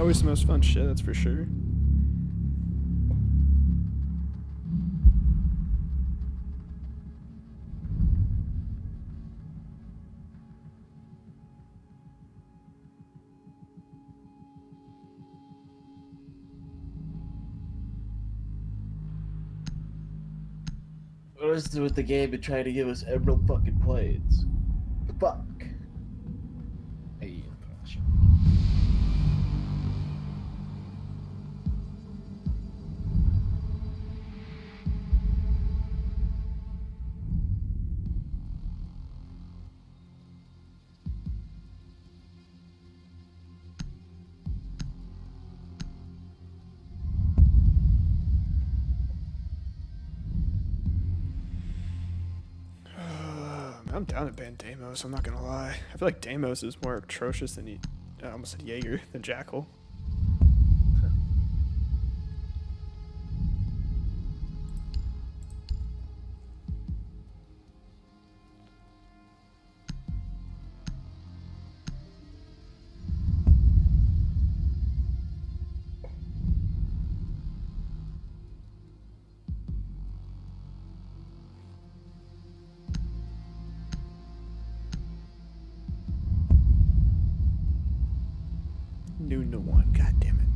Always the most fun shit, that's for sure. What is it with the game to try to give us emerald fucking Plains? Fuck. I'm down to ban Deimos, I'm not gonna lie. I feel like Deimos is more atrocious than he, I almost said Jaeger, than Jackal. Noon to one, god damn it.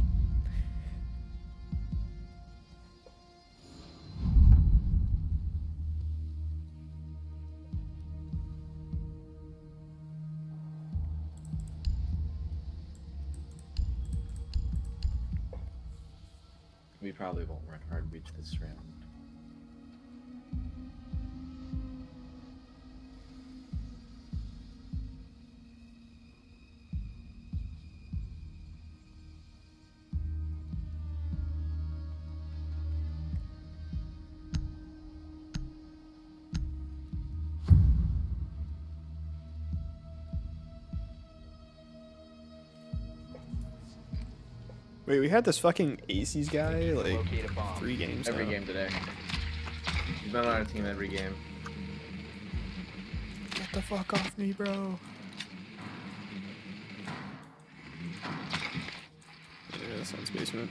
We probably won't run hard reach this round. Wait, we had this fucking Aces guy, like, three games Every now. game today. He's been on a team every game. Get the fuck off me, bro. Yeah, that sounds basement.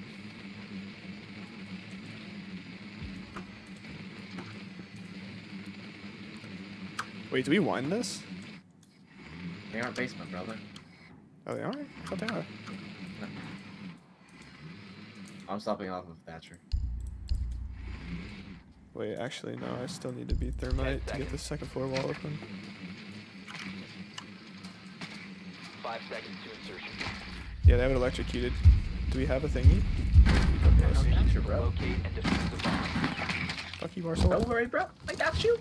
Wait, do we win this? They aren't basement, brother. Oh, they are? I thought they are. I'm stopping off of Thatcher. Wait, actually, no, I still need to beat Thermite to get the second floor wall open. Five seconds to insertion. Yeah, they have it electrocuted. Do we have a thingy? Okay, bro. Locate and defuse the bomb. Fuck you, Marcel. Don't worry, bro. I got you.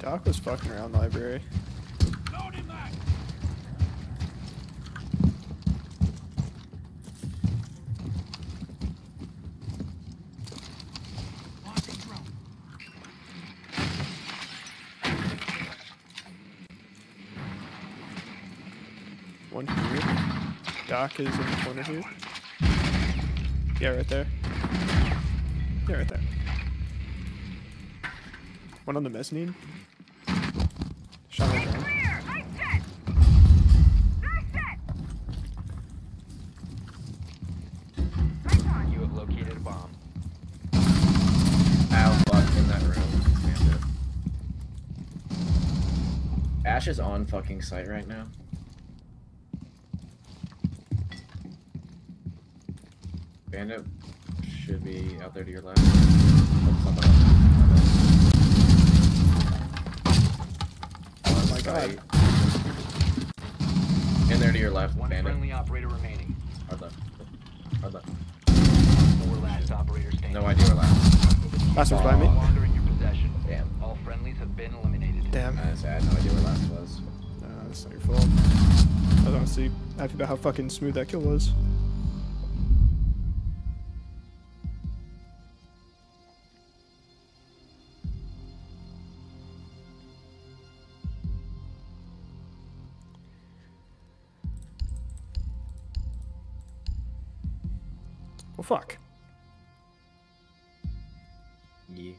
Doc was fucking around the library. One here. Doc is in the corner here. Yeah, right there. Yeah, right there. One on the mezzanine. Shot my drone. You have located a bomb. Ow, fuck, in that room. Ash is on fucking site right now. Bandit should be out there to your left. Oh, someone else. Oh my god. In there to your left, One Bandit. friendly operator remaining. Hard left. Hard left. Four last operator standing. No idea where last. Last one's oh. by No me. longer in your possession. Damn. All friendlies have been eliminated. Damn. I had no idea where last was. No, that's not your fault. I was honestly happy about how fucking smooth that kill was. fuck. Yeah.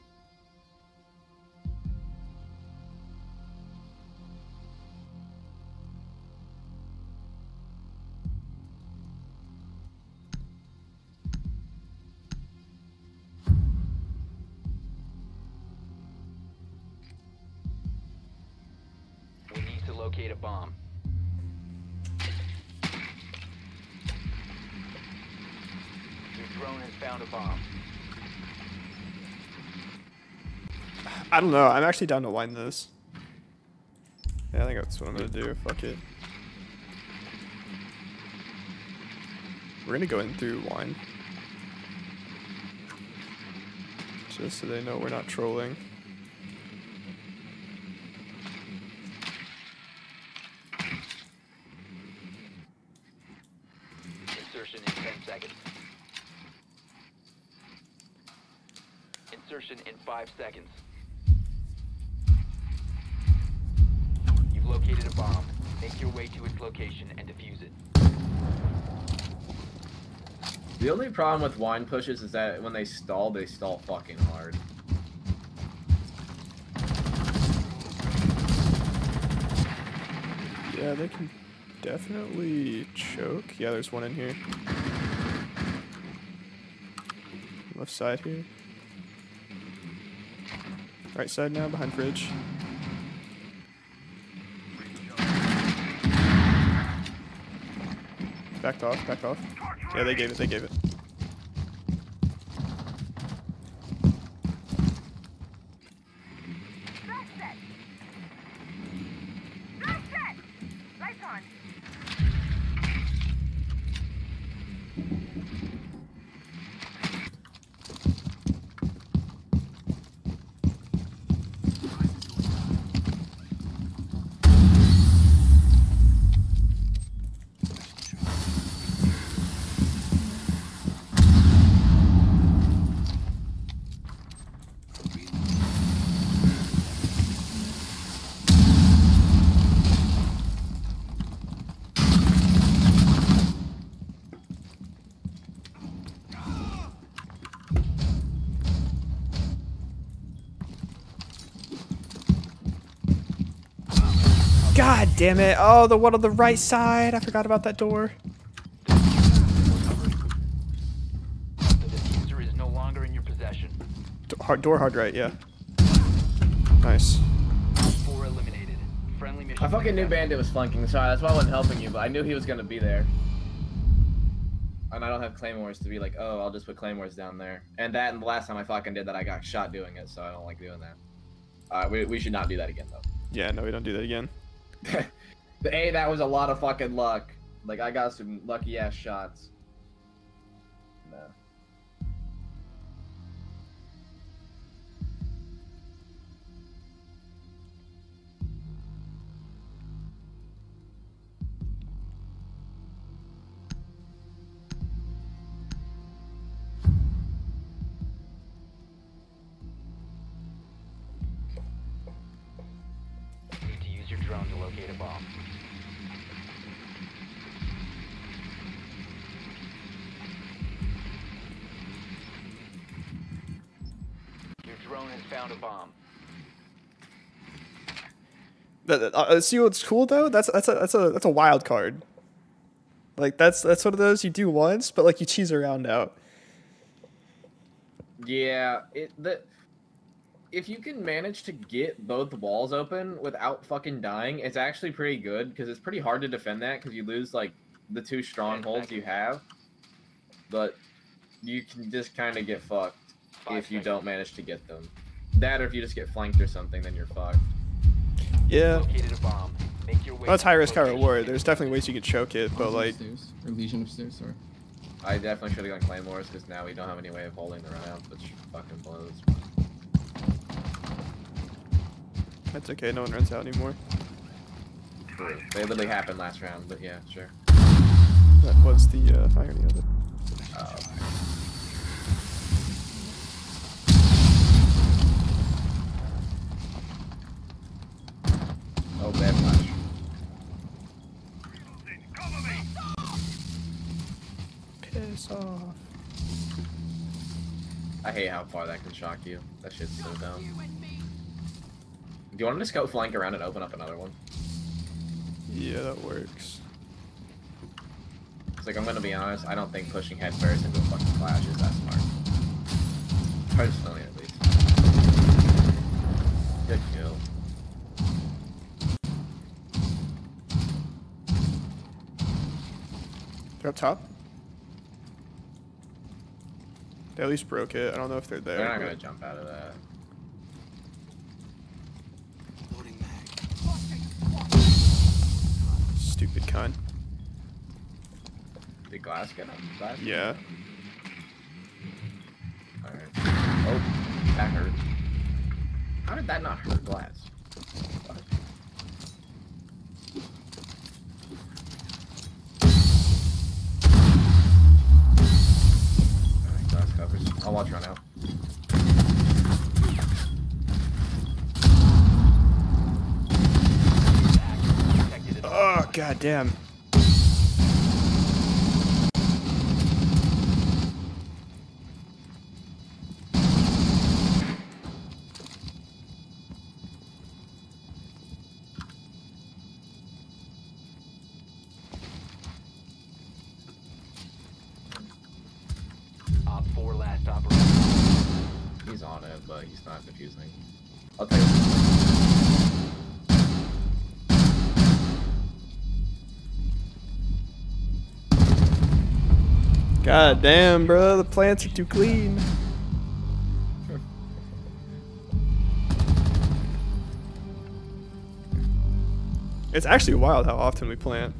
We need to locate a bomb. I don't know. I'm actually down to wine this. Yeah, I think that's what I'm gonna do. Fuck it. We're gonna go in through wine. Just so they know we're not trolling. Insertion in 10 seconds. Insertion in 5 seconds. Make your way to its location and defuse it. The only problem with wine pushes is that when they stall, they stall fucking hard. Yeah, they can definitely choke. Yeah, there's one in here. Left side here. Right side now, behind fridge. Backed off, backed off. Yeah, they gave it, they gave it. Back set. Back set. Lights on. God damn it! Oh, the one on the right side. I forgot about that door. The diffuser is no longer in your possession. D- hard door, hard right. Yeah. Nice. 4 eliminated. Friendly mission. I fucking knew. Bandit was flanking. Sorry, that's why I wasn't helping you, but I knew he was gonna be there. And I don't have claymores to be like, oh, I'll just put claymores down there. And that, and the last time I fucking did that, I got shot doing it, so I don't like doing that. Alright, we, we should not do that again, though. Yeah, no, we don't do that again. The A, that was a lot of fucking luck. Like, I got some lucky ass shots. No. Drone a bomb. Your drone has found a bomb. That, that- uh, see what's cool though? That's that's a that's a that's a wild card. Like that's that's one of those you do once, but like you cheese around out. Yeah, it the if you can manage to get both walls open without fucking dying, it's actually pretty good because it's pretty hard to defend that because you lose like the two strongholds you have. But you can just kind of get fucked Five if you seconds. don't manage to get them. That or if you just get flanked or something, then you're fucked. Yeah. A bomb. Make your way. Well, that's high risk, high reward. There's definitely ways you can choke it, but like upstairs. Or Legion upstairs, sorry. I definitely should have gone claymores because now we don't have any way of holding the rounds, which fucking blows. That's okay. No one runs out anymore. True. They literally happened last round, but yeah, sure. That was the uh, irony of it. Oh, Oh, bad flash. Piss off. I hate how far that can shock you. That shit's so dumb. Do you want to just go flank around and open up another one? Yeah, that works. It's like, I'm gonna be honest, I don't think pushing headfirst into a fucking clash is that smart. Personally, at least. Good kill. They're up top? They at least broke it. I don't know if they're there. They're not but... gonna jump out of that. Stupid cunt. Did glass get on the glass? Yeah. Alright. Oh, that hurt. How did that not hurt glass? What? Alright, glass covers. I'll watch run out. Active detected at the Oh god damn. God damn, bro. The plants are too clean. It's actually wild how often we plant.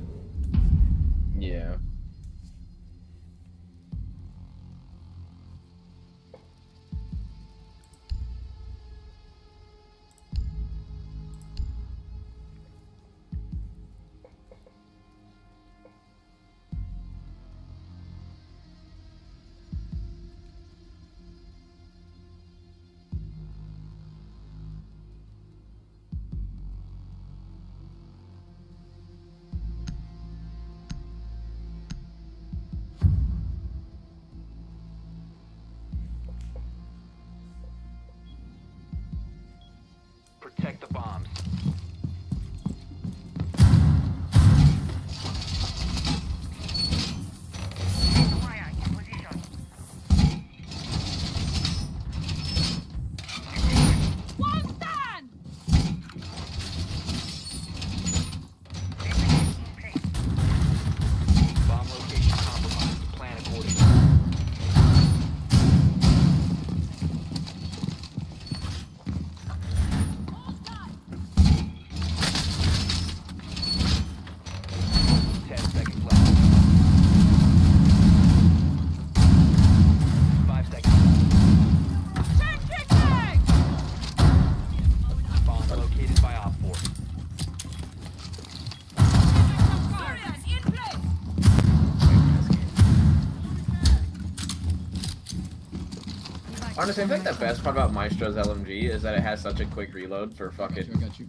Honestly, I think the best part about Maestro's LMG is that it has such a quick reload for fucking I got you.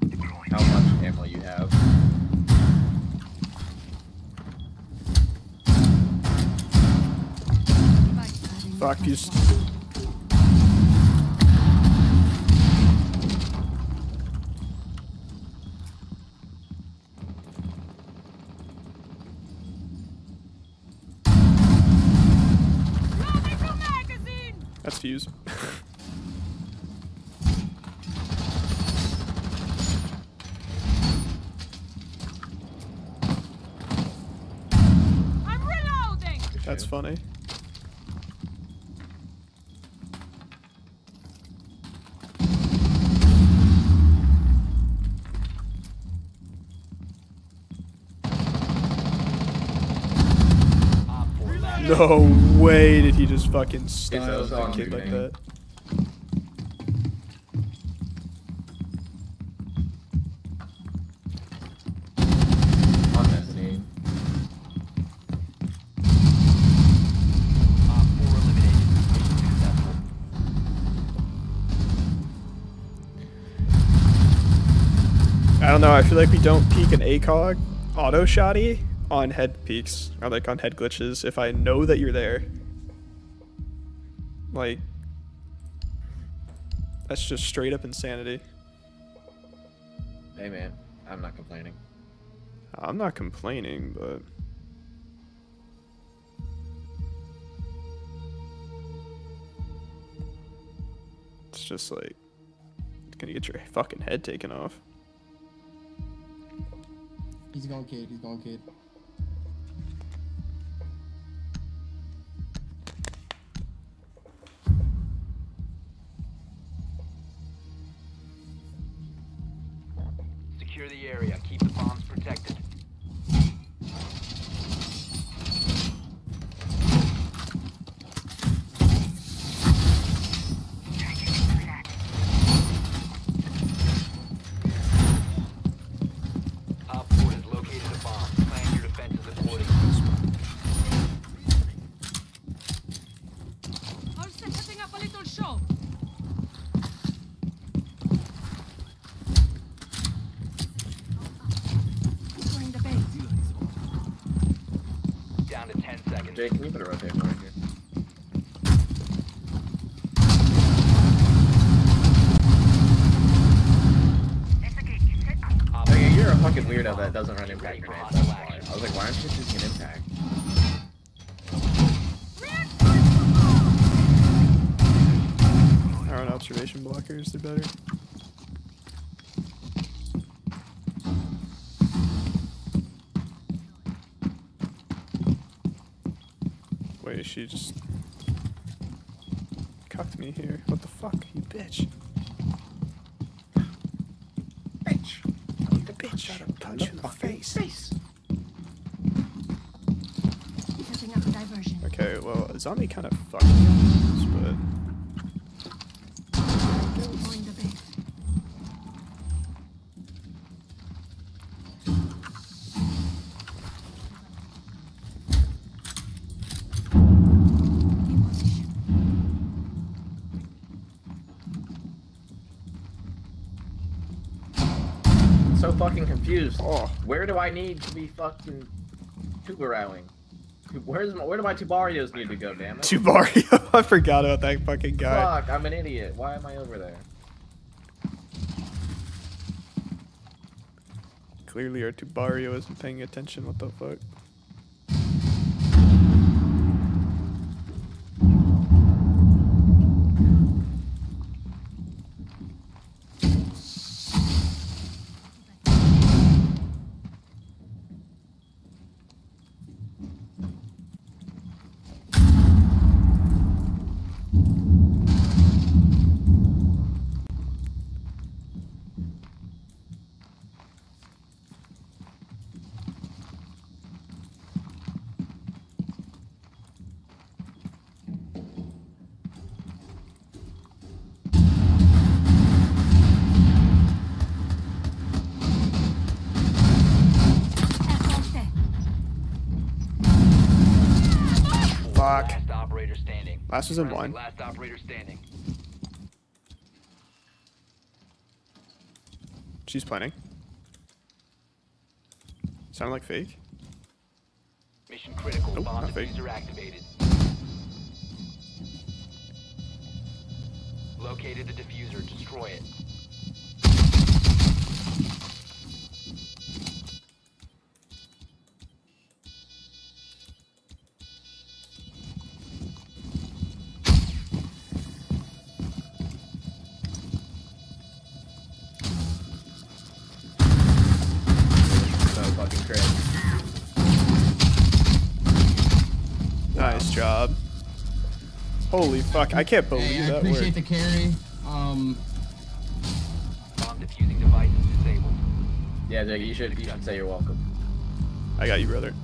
how much ammo you have. Fuck you. S- That's Fuze. I'm reloading! That's funny. No way did he just fucking style was that kid like shooting. that. On Destiny. Op 4 eliminated. Mission successful. I don't know. I feel like we don't peek an ACOG auto shotty on head peaks or like on head glitches if I know that you're there. Like, that's just straight up insanity. Hey man, I'm not complaining. I'm not complaining, but it's just like it's gonna get your fucking head taken off. He's going kid. He's going kid. Jay, can you put a more in here? Yeah, you're a fucking weirdo that doesn't run impact grenades. That's why. I was like, why aren't you just using impact? Our observation blockers, they're better. She just cucked me here. What the fuck, you bitch? Bitch. You Bitch, I'll punch you in the face. Face. Setting up a diversion. Okay, well, zombie kind of fucked me, but Deploying the base. In position. So fucking confused. oh, Where do I need to be fucking tubarowing? Where's my, where do my tubarios need to go, damn it? Tubario. I forgot about that fucking guy. Fuck, I'm an idiot. Why am I over there? Clearly, our Tubario isn't paying attention. What the fuck? Last was in one. Last operator standing. She's planning. Sound like fake? Mission critical. Nope, Bomb diffuser activated. Located the diffuser. Destroy it. Holy fuck, I can't believe Hey, I that appreciate worked. the carry. Um, Bomb diffusing device is disabled. Yeah, Jake, you should you should say you're welcome. I got you, brother.